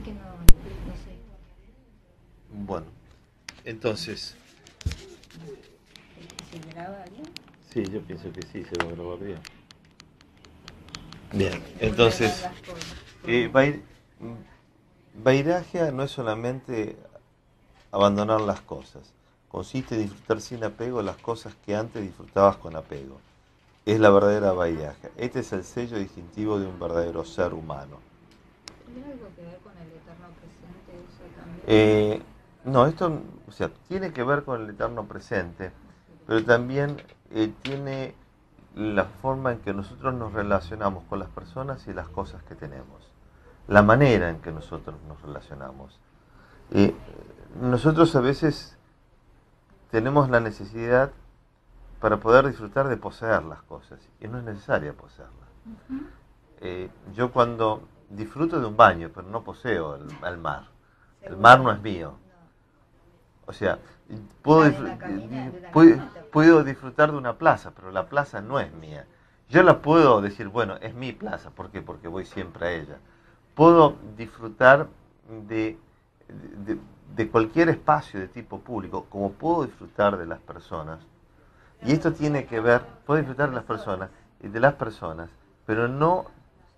Así que no, no sé. Bueno, entonces, ¿Se graba bien? sí, yo pienso que sí, se va a grabar bien. Bien, entonces, eh, vairagia no es solamente abandonar las cosas, consiste en disfrutar sin apego las cosas que antes disfrutabas con apego. Es la verdadera vairagia. Este es el sello distintivo de un verdadero ser humano. ¿Tiene algo que ver con el eterno presente eso también? Eh, no, esto o sea, tiene que ver con el eterno presente, pero también eh, tiene la forma en que nosotros nos relacionamos con las personas y las cosas que tenemos, la manera en que nosotros nos relacionamos. Eh, nosotros a veces tenemos la necesidad para poder disfrutar de poseer las cosas y no es necesaria poseerlas. Eh, yo cuando disfruto de un baño, pero no poseo el, el mar. El mar no es mío. O sea, puedo, disfr- disfrutar de una plaza, pero la plaza no es mía. Yo la puedo decir, bueno, es mi plaza. ¿Por qué? Porque voy siempre a ella. Puedo disfrutar de, de, de cualquier espacio de tipo público, como puedo disfrutar de las personas. Y esto tiene que ver, puedo disfrutar de las personas y de las personas, pero no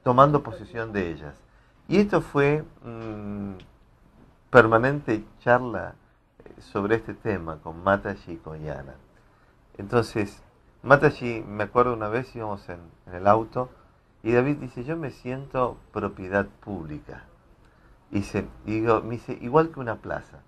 tomando posesión de ellas. Y esto fue mm, permanente charla eh, sobre este tema con Matashi y con Yana. Entonces, Matashi, me acuerdo una vez íbamos en, el auto y David dice, yo me siento propiedad pública. Y, y digo, me dice, igual que una plaza.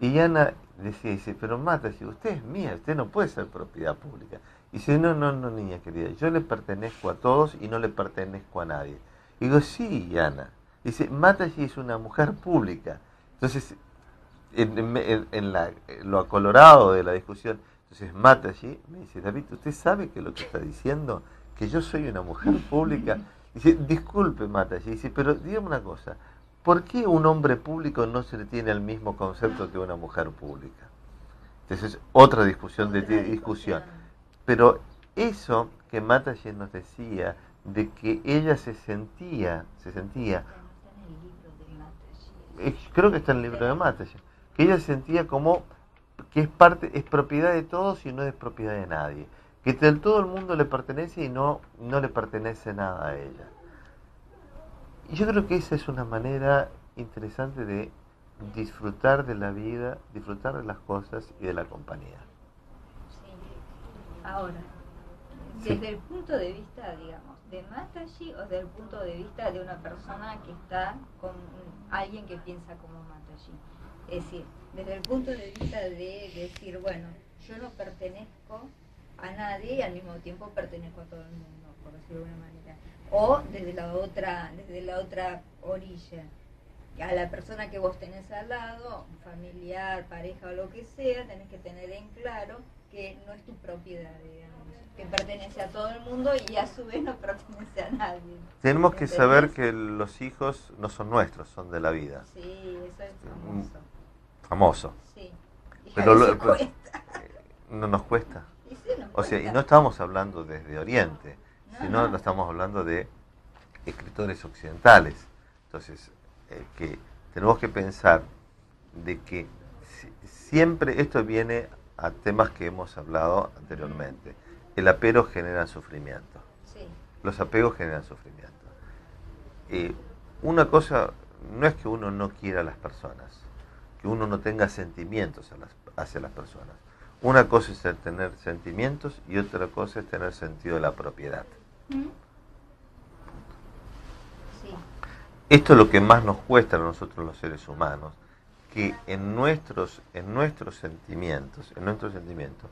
Y Yana decía, dice, pero Matashi, usted es mía, usted no puede ser propiedad pública. Dice, no, no, no, niña querida, yo le pertenezco a todos y no le pertenezco a nadie. Y digo, sí, Yana. Dice, Matashi es una mujer pública. Entonces, en, en- en la- en lo acolorado de la discusión, entonces Matashi me dice, David, ¿usted sabe que lo que está diciendo? Que yo soy una mujer pública. Dice, disculpe Matashi, dice, pero dígame una cosa, ¿por qué un hombre público no se le tiene el mismo concepto que una mujer pública? Entonces, otra discusión de discusión. Pero eso que Matashi nos decía, de que ella se sentía, se sentía eh, creo que está en el libro de Matashi, que ella sentía como que es parte, es propiedad de todos y no es propiedad de nadie, que del todo el mundo le pertenece y no, no le pertenece nada a ella. Y yo creo que esa es una manera interesante de disfrutar de la vida, disfrutar de las cosas y de la compañía. Ahora, desde el punto de vista, digamos, de Matashi o desde el punto de vista de una persona que está con alguien que piensa como Matashi. Es decir, desde el punto de vista de decir, bueno, yo no pertenezco a nadie y al mismo tiempo pertenezco a todo el mundo, por decirlo de alguna manera. O desde la otra, desde la otra orilla. A la persona que vos tenés al lado, familiar, pareja o lo que sea, tenés que tener en claro que no es tu propiedad, digamos, que pertenece a todo el mundo y a su vez no pertenece a nadie. Tenemos que saber que los hijos no son nuestros, son de la vida. Sí, eso es famoso. Famoso. Sí. Y Pero lo- pero- cuesta. No nos cuesta. Y sí, nos O sea, y no estamos hablando desde Oriente, No, sino no. estamos hablando de escritores occidentales. Entonces, eh, que tenemos que pensar de que si- siempre esto viene a temas que hemos hablado anteriormente. El apego genera sufrimiento. Sí, Los apegos generan sufrimiento. Eh, una cosa no es que uno no quiera a las personas, que uno no tenga sentimientos las- hacia las personas. Una cosa es tener sentimientos y otra cosa es tener sentido de la propiedad. ¿Mm? sí, Esto es lo que más nos cuesta a nosotros los seres humanos, que en nuestros, en nuestros sentimientos, en nuestros sentimientos,